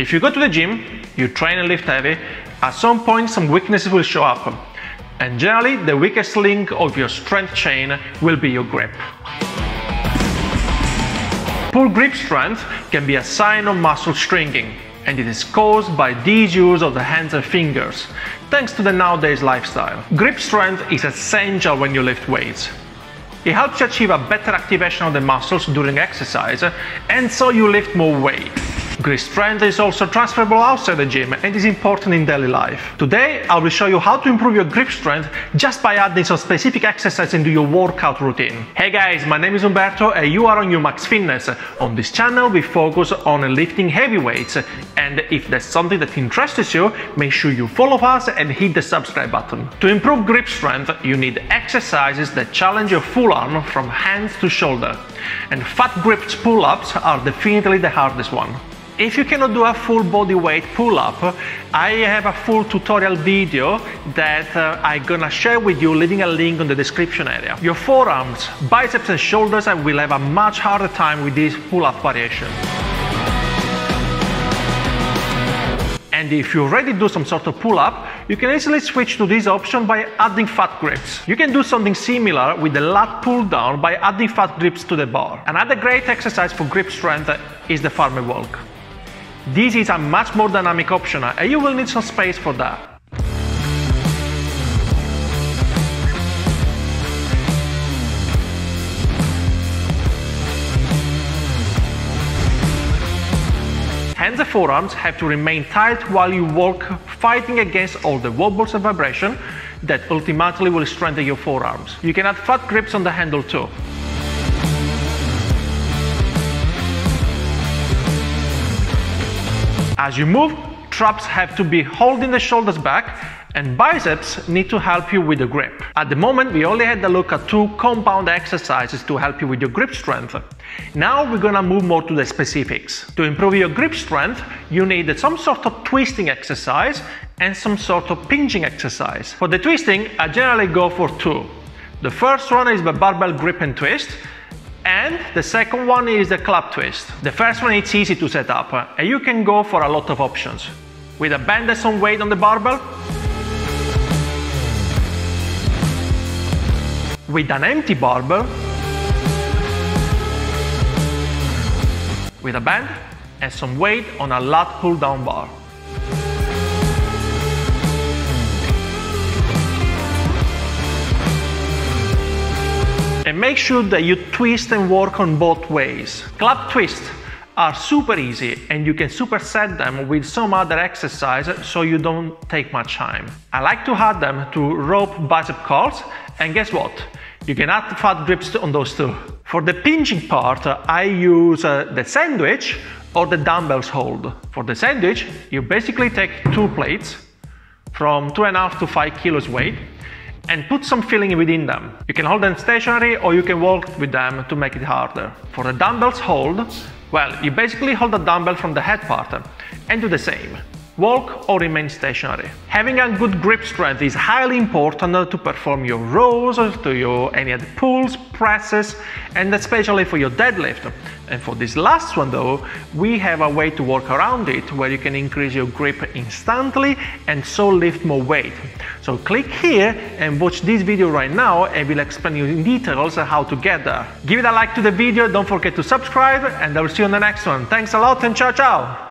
If you go to the gym, you train and lift heavy, at some point some weaknesses will show up. And generally, the weakest link of your strength chain will be your grip. Poor grip strength can be a sign of muscle shrinking, and it is caused by disuse of the hands and fingers, thanks to the nowadays lifestyle. Grip strength is essential when you lift weights. It helps you achieve a better activation of the muscles during exercise, and so you lift more weight. Grip strength is also transferable outside the gym and is important in daily life. Today I will show you how to improve your grip strength just by adding some specific exercise into your workout routine. Hey guys, my name is Umberto and you are on Umax Fitness. On this channel we focus on lifting heavy weights and if that's something that interests you, make sure you follow us and hit the subscribe button. To improve grip strength, you need exercises that challenge your full arm from hands to shoulder. And fat gripped pull-ups are definitely the hardest one. If you cannot do a full body weight pull-up, I have a full tutorial video that uh, I'm gonna share with you, leaving a link on the description area. Your forearms, biceps and shoulders will have a much harder time with this pull-up variation. And if you already do some sort of pull-up, you can easily switch to this option by adding fat grips. You can do something similar with the lat pull down by adding fat grips to the bar. Another great exercise for grip strength is the farmer walk. This is a much more dynamic option and you will need some space for that. Hands and forearms have to remain tight while you walk, fighting against all the wobbles and vibration that ultimately will strengthen your forearms. You can add fat grips on the handle too. As you move, traps have to be holding the shoulders back and biceps need to help you with the grip. At the moment, we only had a look at two compound exercises to help you with your grip strength. Now we're gonna move more to the specifics. To improve your grip strength, you need some sort of twisting exercise and some sort of pinching exercise. For the twisting, I generally go for two. The first one is the barbell grip and twist, and the second one is the club twist. The first one it's easy to set up uh, and you can go for a lot of options. With a band and some weight on the barbell, with an empty barbell, with a band and some weight on a lat pull down bar. And make sure that you twist and work on both ways. Club twists are super easy and you can superset them with some other exercise so you don't take much time. I like to add them to rope bicep curls and guess what? You can add fat grips on those too. For the pinching part, I use uh, the sandwich or the dumbbells hold. For the sandwich, you basically take two plates from two and a half to five kilos weight and put some filling within them. You can hold them stationary or you can walk with them to make it harder. For the dumbbells hold, well, you basically hold the dumbbell from the head part eh, and do the same. Walk or remain stationary. Having a good grip strength is highly important to perform your rows, to your any other pulls, presses, and especially for your deadlift. And for this last one though, we have a way to work around it where you can increase your grip instantly and so lift more weight. So click here and watch this video right now and we'll explain you in details how to get there. Give it a like to the video, don't forget to subscribe and I will see you on the next one. Thanks a lot and ciao ciao!